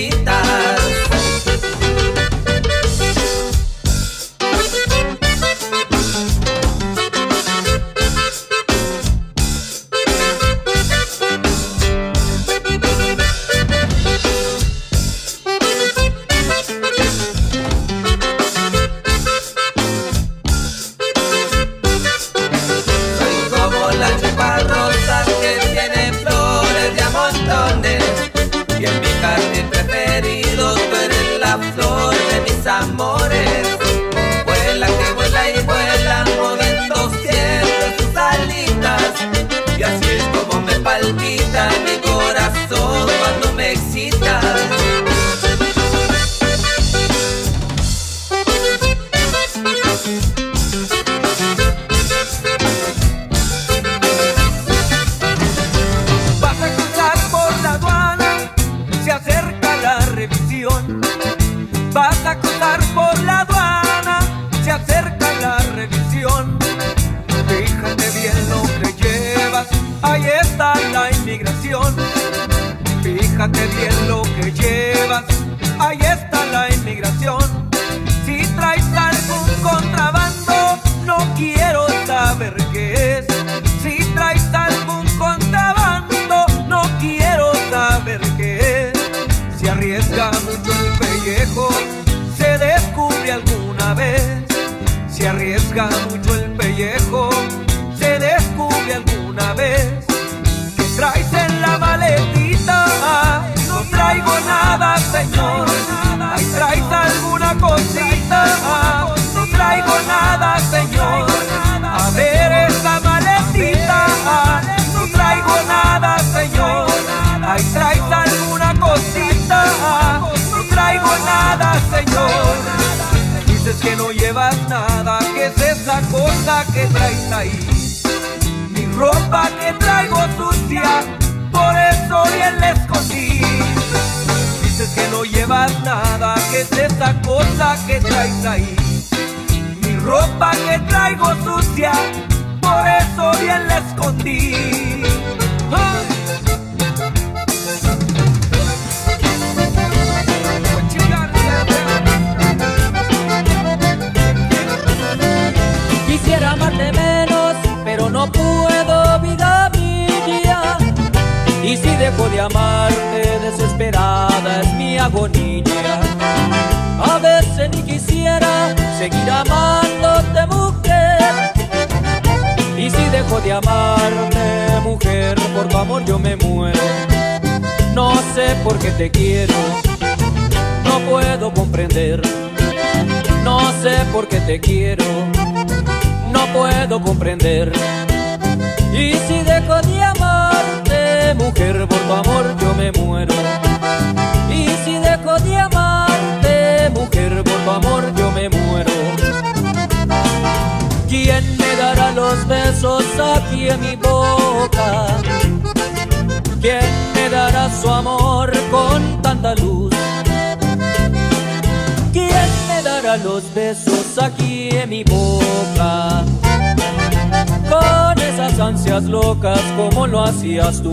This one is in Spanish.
visitar. Fíjate bien lo que llevas, ahí está la inmigración. Si traes algún contrabando, no quiero saber qué es. Si traes algún contrabando, no quiero saber qué es. Si arriesga mucho el pellejo, se descubre alguna vez. Si arriesga mucho el pellejo, se descubre alguna vez. ¿Qué traes traigo nada, señor. Ahí traes alguna cosita. No traigo nada, señor. A ver esa maletita. No traigo nada, señor. Ahí traes alguna cosita. No traigo nada, señor. Dices que no llevas nada, ¿qué es esa cosa que traes ahí? Mi ropa que traigo sucia, por eso bien la escondí. Dices que no llevas nada, ¿qué es esa cosa que traes ahí? Mi ropa que traigo sucia, por eso bien la escondí. Quisiera amarte menos, pero no puedo, vida mía. Y si dejo de amarte, desesperada A veces ni quisiera seguir amándote, mujer. Y si dejo de amarte, mujer, por tu amor yo me muero. No sé por qué te quiero, no puedo comprender. No sé por qué te quiero, no puedo comprender. Y si dejo de amarte, mujer, por tu amor yo me muero. Y si dejo de amarte, mujer, por tu amor yo me muero. ¿Quién me dará los besos aquí en mi boca? ¿Quién me dará su amor con tanta luz? ¿Quién me dará los besos aquí en mi boca? Con esas ansias locas como lo hacías tú.